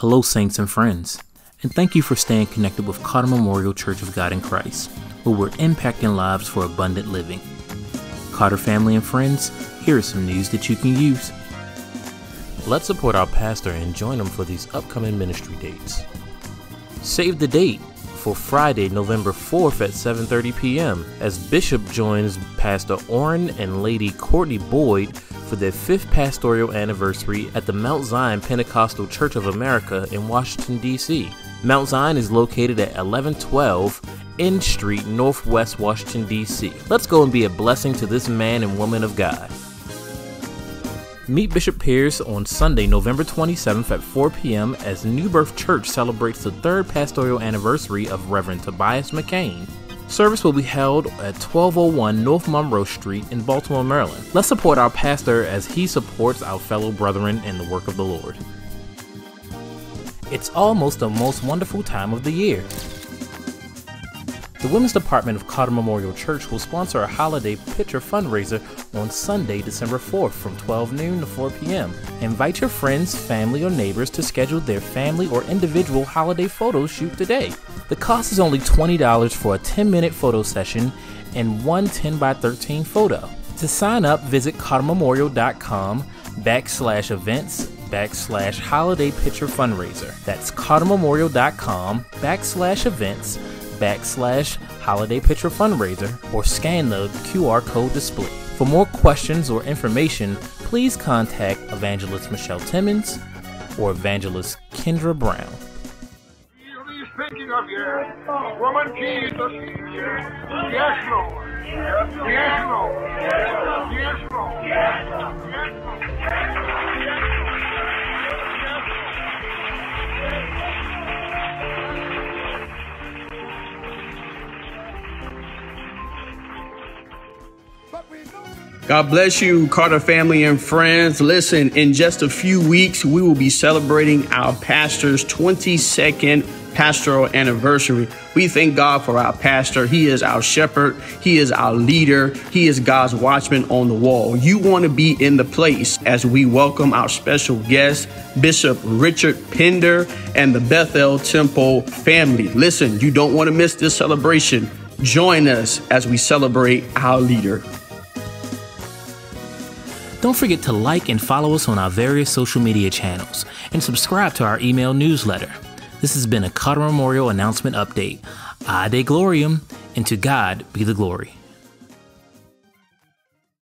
Hello, saints and friends, and thank you for staying connected with Carter Memorial Church of God in Christ, where we're impacting lives for abundant living. Carter family and friends, here is some news that you can use. Let's support our pastor and join him for these upcoming ministry dates. Save the date for Friday, November 4th at 7:30 p.m. as Bishop joins Pastor Orrin and Lady Courtney Boyd for their fifth pastoral anniversary at the Mount Zion Pentecostal Church of America in Washington, D.C. Mount Zion is located at 1112 N Street, Northwest Washington, D.C. Let's go and be a blessing to this man and woman of God. Meet Bishop Pierce on Sunday, November 27th at 4 p.m. as New Birth Church celebrates the third pastoral anniversary of Reverend Tobias McCain. Service will be held at 1201 North Monroe Street in Baltimore, Maryland. Let's support our pastor as he supports our fellow brethren in the work of the Lord. It's almost the most wonderful time of the year. The Women's Department of Carter Memorial Church will sponsor a holiday picture fundraiser on Sunday, December 4th from 12 noon to 4 p.m. Invite your friends, family, or neighbors to schedule their family or individual holiday photo shoot today. The cost is only $20 for a 10 minute photo session and one 10 by 13 photo. To sign up, visit cartermemorial.com backslash events backslash holiday picture fundraiser. That's cartermemorial.com backslash events backslash holiday picture fundraiser or scan the QR code display. For more questions or information, please contact Evangelist Michelle Timmons or Evangelist Kendra Brown. Thinking of you, woman Jesus. Yes, Lord. Yes, Lord. Yes, Lord. Yes, Lord. God bless you, Carter family and friends. Listen, in just a few weeks, we will be celebrating our pastor's 22nd pastoral anniversary. We thank God for our pastor. He is our shepherd. He is our leader. He is God's watchman on the wall. You want to be in the place as we welcome our special guest, Bishop Richard Pender and the Bethel Temple family. Listen, you don't want to miss this celebration. Join us as we celebrate our leader. Don't forget to like and follow us on our various social media channels and subscribe to our email newsletter. This has been a Carter Memorial announcement update. Ade Gloriam, and to God be the glory.